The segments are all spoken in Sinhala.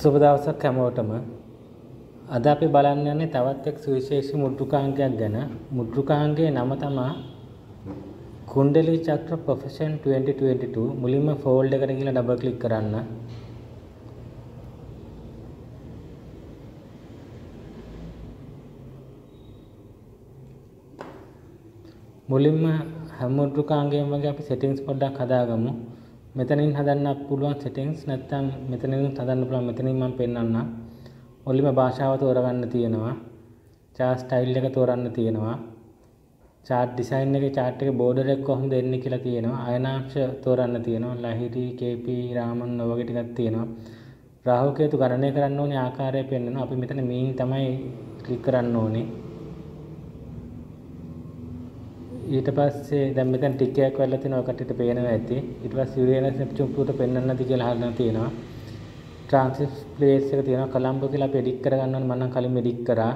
සුබ දවසක් හැමෝටම. අද අපි බලන්න යන්නේ තවත් එක් සුවිශේෂී මුද්‍රිකාංගයක් ගැන. මුද්‍රිකාංගයේ නම තමා කුණ්ඩලී චක්‍ර ප්‍රොෆෙෂන් 2022 මුලින්ම ෆෝල්ඩ් එකට ගිහලා ඩබල් ක්ලික් කරන්න. මුලින්ම හැම මුද්‍රිකාංගයම වගේ අපි සෙටින්ග්ස් පොඩ්ඩක් හදාගමු. මෙතනින් හදන්නත් පුළුවන් සෙටින්ග්ස් නැත්නම් මෙතනින් හදන්න පුළුවන් මෙතනින් මම පෙන්නන්නම්. මුලින්ම භාෂාව තෝරගන්න තියෙනවා. chart style එක තෝරන්න තියෙනවා. chart design එකේ chart එකේ border එක කොහොමද එන්නේ කියලා තියෙනවා. අයනාංශ තෝරන්න තියෙනවා. ලහිරි KP රාමන් ඔය වගේ ටිකක් තියෙනවා. රාහු කේතු ගණනය කරන්න ඕනේ ආකාරය පෙන්වනවා අපි මෙතන මීන් තමයි ක්ලික් කරන්න ඕනේ. ඊට පස්සේ දැන් මෙතන ටික් එකක් වෙලා තිනවා ඔකටට පේනවා ඇති. ඊට පස්සේ යුරේනස් නෙප්චූන් පුලුට පෙන්වන්නද කියලා අහලා තියෙනවා. ට්‍රාන්සිට් ප්ලේස් එක තියෙනවා. කොලම්බෝ කියලා අපි එඩිට් කරගන්න ඕනේ මම නම් කලින් එඩිට් කරා.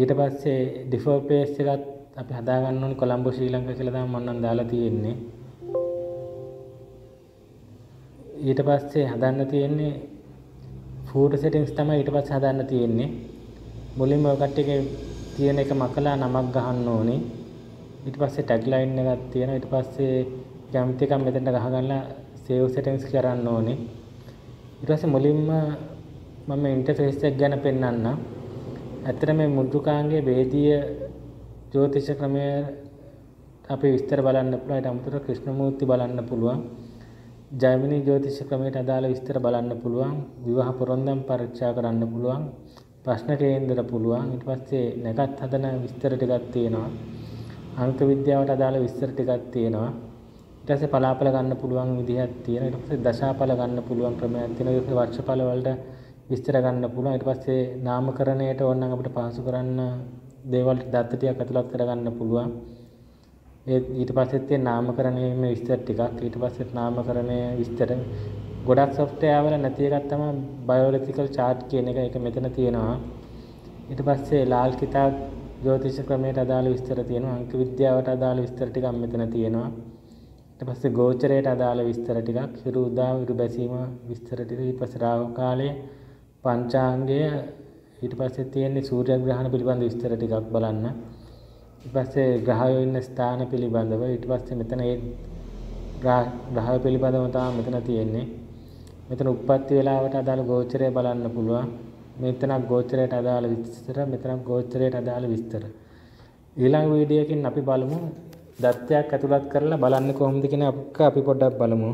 ඊට පස්සේ ඩිෆෝල්ට් ප්ලේස් එකත් අපි හදාගන්න ඕනේ කොලම්බෝ ශ්‍රී ලංකා කියලා තමයි මම නම් දාලා තියෙන්නේ. ඊට පස්සේ හදන්න තියෙන්නේ ෆූට් සෙටින්ග්ස් තමයි ඊට පස්සේ හදන්න තියෙන්නේ. මුලින්ම ඔය කට්ටියගේ තියෙන එක මකලා නමක් ගහන්න ඕනේ. ඊට පස්සේ ටැග් ලයින් එකක් තියෙනවා. ඊට පස්සේ කැමති එකක් මෙතනට ගහගන්න සේව් සෙටින්ග්ස් කරන්න ඕනේ. ඊට පස්සේ මුලින්ම මම ඉන්ටර්ෆේස් එක ගැන පෙන්වන්නම් ඇත්තට මේ මුද්‍රිකාංගයේ වේදීය ජ්‍යොතිෂ ක්‍රමය අපි විස්තර බලන්න පුළුවන්. ඊට අමතරව ක්‍රිෂ්ණමූර්ති බලන්න පුළුවන්. ජයමිනී ජ්‍යොතිෂ ක්‍රමයට අදාළ විස්තර බලන්න පුළුවන්. විවාහ පොරොන්දම් පරීක්ෂා කරන්න පුළුවන්. ප්‍රශ්න කේන්දර පුළුවන්. ඊට පස්සේ නැකත් හදන විස්තර ටිකක් තියෙනවා. අංක විද්‍යාවට අදාළ විස්තර ටිකක් තියෙනවා. ඊට පස්සේ පලාපල ගන්න පුළුවන් විදිහක් තියෙනවා. ඊට පස්සේ දශාපල ගන්න පුළුවන් ක්‍රමයක් තියෙනවා. ඊට පස්සේ වර්ෂපල වලට විස්තර ගන්න පුළුවන්. ඊට පස්සේ නාමකරණයට ඕන නම් අපිට පහසු කරන්න දේවල් දත්ත ටිකක් ඇතුළත් කරගන්න පුළුවන්. ඒ ඊට පස්සේ තියෙන නාමකරණයේ මේ විස්තර ටිකක්. ඊට පස්සේ නාමකරණය විස්තර ගොඩක් software වල නැති එකක් තමයි biological chart කියන එක. ඒක මෙතන තියෙනවා. ඊට පස්සේ ලාල් කිතාබ් ජ්‍යොතිෂ ක්‍රමයට අදාළ විස්තර තියෙනවා. අංක විද්‍යාවට අදාළ විස්තර ටිකක් මෙතන තියෙනවා. ඊට පස්සේ ගෝචරයට අදාළ විස්තර ටිකක්. හිරු උදා හිරු බැසීම විස්තර ටික. ඊට පස්සේ රාහු කාලය පංචාංගය. ඊට පස්සේ තියෙන්නේ සූර්යග්‍රහණ පිළිබඳ විස්තර ටිකක් බලන්න. ඊට පස්සේ ග්‍රහයෝ ඉන්න ස්ථාන පිළිබඳව ඊට පස්සේ මෙතන ඒ ග්‍රහය පිළිබඳව තමයි මෙතන තියෙන්නේ. මෙතන උප්පත්ති වේලාවට අදාළ ගෝචරය බලන්න පුළුවන්. මෙතන ගෝචරයට අදාළ විස්තර මෙතන ගෝචරයට අදාළ විස්තර. ඊළඟ වීඩියෝ එකකින් අපි බලමු. දත්තයක් ඇතුළත් කරලා බලන්නේ කොහොමද කියන එක අපි පොඩ්ඩක් බලමු.